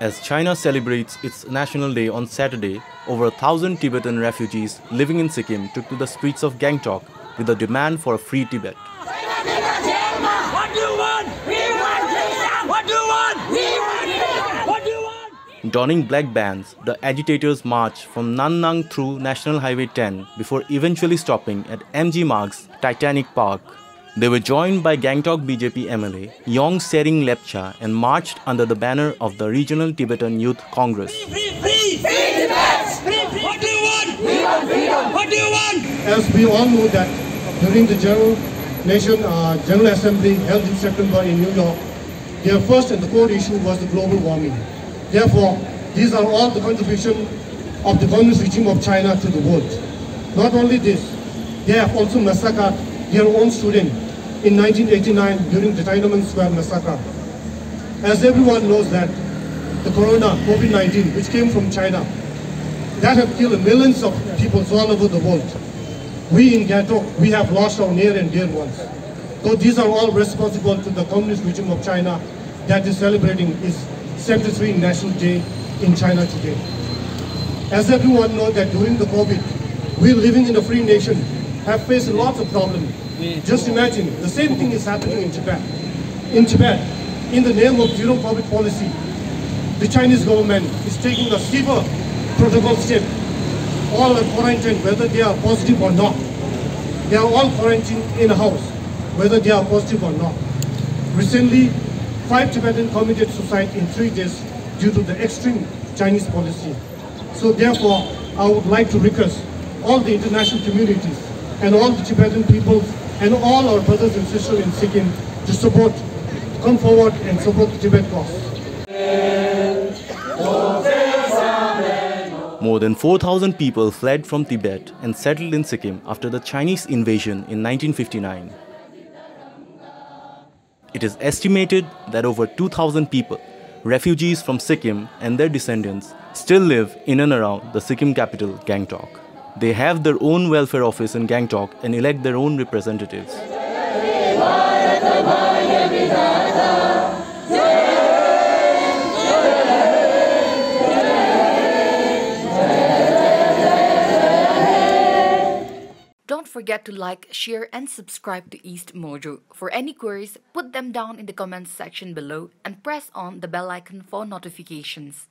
As China celebrates its National Day on Saturday, over a thousand Tibetan refugees living in Sikkim took to the streets of Gangtok with a demand for a free Tibet. What do you want? We want freedom. What do you want? We want freedom. What do you want? Donning black bands, the agitators marched from Nam Nang through National Highway 10 before eventually stopping at MG Marg's Titanic Park. They were joined by Gangtok BJP MLA Yon Tshering Lepcha and marched under the banner of the Regional Tibetan Youth Congress. Free, free, free Tibet. Free, free. What do you want? We want freedom. What do you want? As we all know that during the General Nation uh, General Assembly held in September in New York, their first and the core issue was the global warming. Therefore, these are all the contribution of the communist regime of China to the world. Not only this, they have also massacred their own students in 1989 during the Tiananmen Square massacre. As everyone knows that the corona, COVID-19, which came from China, that have killed millions of people all over the world. We in Gangtok, we have lost our near and dear ones. So these are all responsible to the communist regime of China that is celebrating its 73 National Day in China today. As everyone knows that during the COVID, we living in a free nation, have faced lots of problems just imagine, the same thing is happening in Tibet. In Tibet, in the name of zero COVID policy, the Chinese government is taking a steeper protocol step. All are quarantined whether they are positive or not. They are all quarantined in a house, whether they are positive or not. Recently, five Tibetan committed suicide in three days due to the extreme Chinese policy. So therefore, I would like to request all the international communities and all the Tibetan people and all our brothers and sisters in Sikkim to support, come forward and support the Tibet cause. More than 4,000 people fled from Tibet and settled in Sikkim after the Chinese invasion in 1959. It is estimated that over 2,000 people, refugees from Sikkim and their descendants, still live in and around the Sikkim capital, Gangtok. They have their own welfare office in Gangtok and elect their own representatives. Don't forget to like, share, and subscribe to East Mojo. For any queries, put them down in the comments section below and press on the bell icon for notifications.